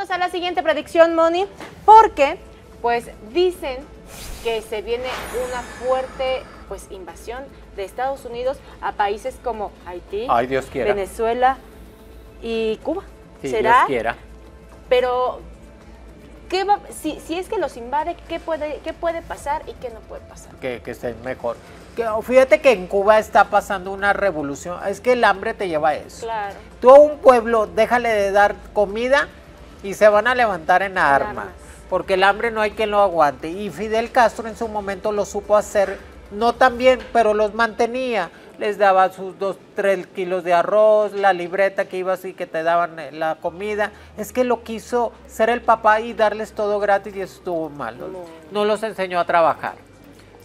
vámonos a la siguiente predicción, Moni, porque pues dicen que se viene una fuerte pues invasión de Estados Unidos a países como Haití, Ay, Dios quiera. Venezuela y Cuba. Sí, ¿Será? Dios quiera. Pero ¿qué va- si, si es que los invade, ¿qué puede, ¿qué puede pasar y qué no puede pasar? que, que estén mejor. Que, oh, fíjate que en Cuba está pasando una revolución. Es que el hambre te lleva a eso. Claro. Tú a un pueblo, déjale de dar comida y se van a levantar en armas. Porque el hambre no hay quien lo aguante. Y Fidel Castro en su momento lo supo hacer, no tan bien, pero los mantenía. Les daba sus dos, tres kilos de arroz, la libreta que ibas y que te daban eh, la comida. Es que lo quiso ser el papá y darles todo gratis y eso estuvo mal. No. No los enseñó a trabajar.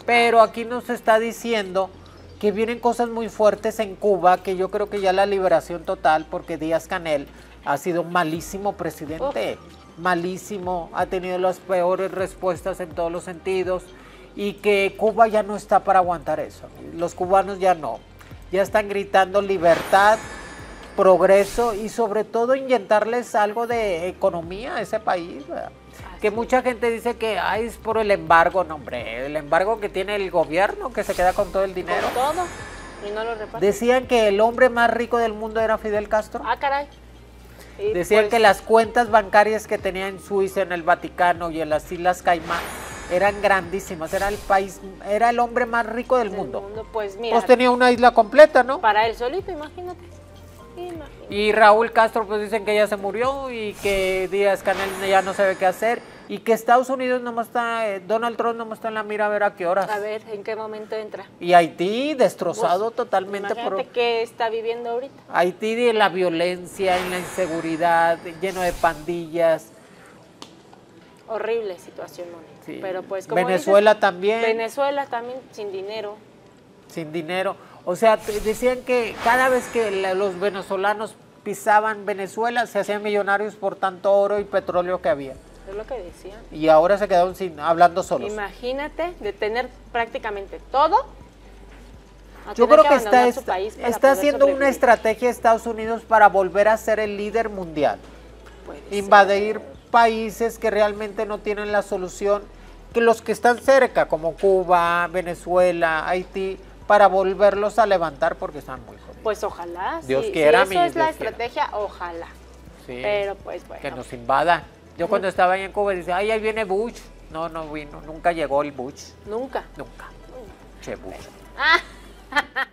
Pero aquí nos está diciendo que vienen cosas muy fuertes en Cuba, que yo creo que ya la liberación total, porque Díaz Canel ha sido un malísimo presidente, malísimo, ha tenido las peores respuestas en todos los sentidos, y que Cuba ya no está para aguantar eso. Los cubanos ya no, ya están gritando libertad, progreso y sobre todo inyectarles algo de economía a ese país. ¿verdad? Que mucha gente dice que ay, es por el embargo, no hombre, el embargo que tiene el gobierno que se queda con todo el dinero. Con todo y no lo reparte. Decían que el hombre más rico del mundo era Fidel Castro. Ah, caray. Y Decían pues, que las cuentas bancarias que tenía en Suiza, en el Vaticano y en las Islas Caimán eran grandísimas. Era el país, era el hombre más rico del del mundo. Pues mira, Pues tenía una isla completa, ¿no? para él solito, imagínate. Y Raúl Castro, pues dicen que ya se murió y que Díaz Canel ya no sabe qué hacer y que Estados Unidos nomás está, eh, Donald Trump nomás está en la mira a ver a qué horas. A ver, ¿en qué momento entra? Y Haití destrozado Pues, totalmente por qué está viviendo ahorita. Haití de la violencia y la inseguridad, lleno de pandillas. Horrible situación, Moni. Sí. Pero pues como Venezuela dices, también. Venezuela también sin dinero. sin dinero. O sea, decían que cada vez que la- los venezolanos pisaban Venezuela se hacían millonarios por tanto oro y petróleo que había. Es lo que decían. Y ahora se quedaron sin hablando solos. Imagínate de tener prácticamente todo. a Yo creo que está, abandonar su está, país está haciendo una estrategia de Estados Unidos para volver a ser el líder mundial. Puede ser. Invadir países que realmente no tienen la solución, que los que están cerca, como Cuba, Venezuela, Haití, para volverlos a levantar porque están muy jodidos. Pues ojalá. Dios si, quiera, si mi eso es la quiera. estrategia, ojalá. Sí. Pero pues bueno. que nos invada. Yo cuando estaba ahí en Cuba decía, ay, ahí viene Bush. No, no vino, nunca llegó el Bush, Nunca. nunca. Che Bush.